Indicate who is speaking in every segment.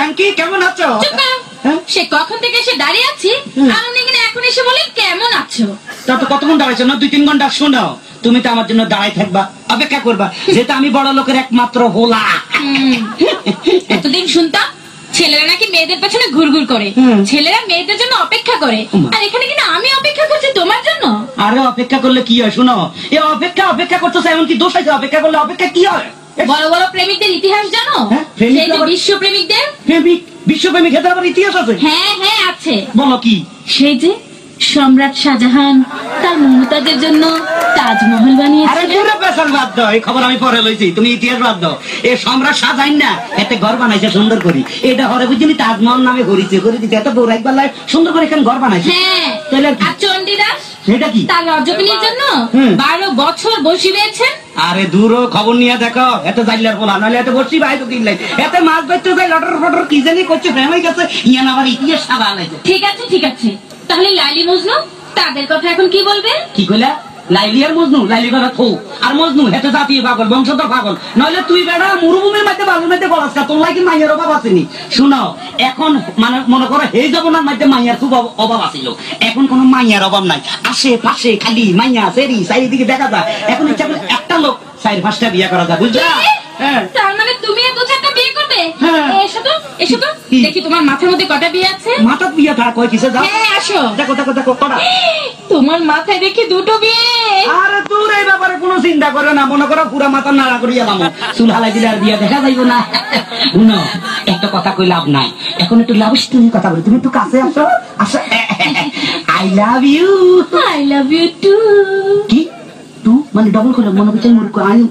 Speaker 1: টাঙ্কি কেমন আছো। হ্যাঁ?
Speaker 2: সে কখন থেকে এসে দাঁড়িয়ে আছি। আর উনি কিনা এখন এসে বলে কেমন আছো?
Speaker 1: তা তো কতক্ষণ দাঁড়াইছো? না দুই তিন ঘণ্টা শোনো। তুমি তো আমার জন্য দাঁড়াই থাকবা অপেক্ষা করবা। যেটা আমি বড় লোকের একমাত্র হোলা।
Speaker 2: এতদিন শুনতাম ছেলেরা নাকি মেয়েদের পেছনে ঘুরঘুর করে। ছেলেরা মেয়েদের জন্য অপেক্ষা করে। আর এখানে কিনা আমি অপেক্ষা করছি তোমার জন্য?
Speaker 1: আরে অপেক্ষা করলে কি হয় শোনো? এ অপেক্ষা অপেক্ষা করতেছে এমন কি দোষ আছে অপেক্ষা করলে অপেক্ষা কি হয়?
Speaker 2: বড় বড় প্রেমিকদের ইতিহাস জানো?
Speaker 1: হ্যাঁ, প্রেমিক
Speaker 2: সেই যে
Speaker 1: আবার-
Speaker 2: বিশ্ব
Speaker 1: প্রেমিক বিশ্বপ্রেমিক আবার ইতিহাস আছে?
Speaker 2: হ্যাঁ হ্যাঁ আছে।
Speaker 1: বলো কি?
Speaker 2: সেই যে সম্রাট শাহজাহান তার মমতাজের জন্য তাজমহল বানিয়েছিলেন
Speaker 1: পুরো পেশাল বাদ দাও এই খবর আমি পরে লইছি তুমি ইতিহাস বাদ দাও। এ সম্রাট সাজাইন না এতে ঘর বানাইছে সুন্দর করি। এটা হরে বুঝলি তাজমহল নামে করিছে করে দিতে এত বৌরাই বেলায় সুন্দর করে এখানে ঘর বানাইছে।
Speaker 2: হ্যাঁ
Speaker 1: তাহলে আর
Speaker 2: চণ্ডীদাস
Speaker 1: সেটা কি?
Speaker 2: তার রজকিনীর জন্য বারো বছর বসি পেয়েছেন
Speaker 1: আরে দূর খবর নিয়ে দেখো এত জাইলার বলা নাহলে এত বসি ভাই তো কিনলাই এত মাছ ধরতে যাই লটর ফটর কি জানি করছে প্রেম হয়ে গেছে ইয়ান আবার ইতিহাস সাদা লাইছে
Speaker 2: ঠিক আছে ঠিক আছে। তাহলে লাইলি মজনু তাদের কথা এখন কি বলবে?
Speaker 1: কি কইলা? লাইলি আর মজনু? লাইলি কথা থো। আর মজনু হেতে জাতীয় পাগল বংশধর পাগল। নইলে তুই বেড়া মরুভূমির মধ্যে বালুর মধ্যে বলাস কা তোর লাগি মাইয়ের অভাব আসেনি শুনো এখন মানে মনে করো হে জবনার মধ্যে মাইয়ার খুব অভাব আছিল এখন কোনো মাইয়ার অভাব নাই। আশে পাশে খালি মাইয়া সেরি চারিদিকে দেখা যায়। এখন ইচ্ছা করলে একটা লোক চার পাঁচটা বিয়ে করা যায় বুঝলা?
Speaker 2: তার মানে তুমি দু চারটা বিয়ে করবে। এসো তো এসো তো। দেখি তোমার মাথার মধ্যে কটা বিয়ে আছে?
Speaker 1: মাথা বিয়ে থাক কয় কিসে যা
Speaker 2: হ্যাঁ আসো।
Speaker 1: দেখো দেখো দেখো কটা?
Speaker 2: তোমার মাথায় দেখি দুটো বিয়ে।
Speaker 1: আরে তোর এই ব্যাপারে কোনো চিন্তা করে না মনে করো পুরা মাথা নাড়া করিয়া দাম চুল হালাই দিলে আর বিয়া দেখা যাইব না। শুনো একটা কথা কই লাভ নাই। এখন একটু লাভ তুমি কথা বলি। তুমি একটু কাছে আসো আসো। I love you
Speaker 2: I love you too
Speaker 1: কি? টু মানে ডবল করে মনে করছে মূর্খ। আমি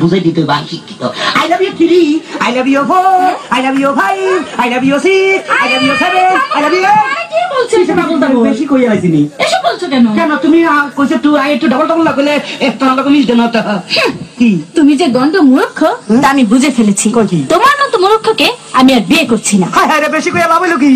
Speaker 1: বুঝাই দিতে বা শিক্ষিত I love you three I love you four I love you five I love you six I love you seven I love you
Speaker 2: কি বলছো?
Speaker 1: বেশি কই আইছিনি
Speaker 2: কেন
Speaker 1: কেন তুমি কইছে টু আই একটু ডবল ডবল লাগলে একটা রকম
Speaker 2: তুমি যে গন্ড মূর্খ তা আমি বুঝে ফেলেছি? তোমার মতো মূর্খকে আমি আর বিয়ে করছি না
Speaker 1: হায় হায় বেশি করে লাভ হইল কি